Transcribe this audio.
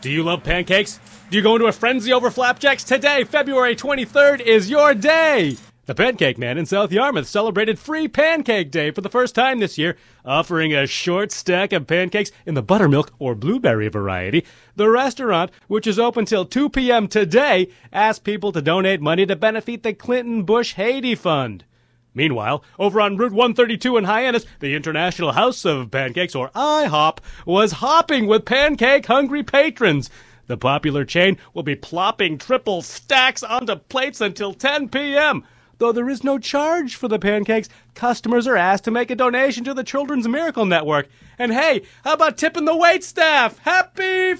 Do you love pancakes? Do you go into a frenzy over flapjacks? Today, February 23rd, is your day! The Pancake Man in South Yarmouth celebrated Free Pancake Day for the first time this year, offering a short stack of pancakes in the buttermilk or blueberry variety. The restaurant, which is open till 2 p.m. today, asked people to donate money to benefit the Clinton Bush Haiti Fund. Meanwhile, over on Route 132 in Hyannis, the International House of Pancakes, or IHOP, was hopping with pancake hungry patrons. The popular chain will be plopping triple stacks onto plates until 10 p.m. Though there is no charge for the pancakes, customers are asked to make a donation to the Children's Miracle Network. And hey, how about tipping the wait staff? Happy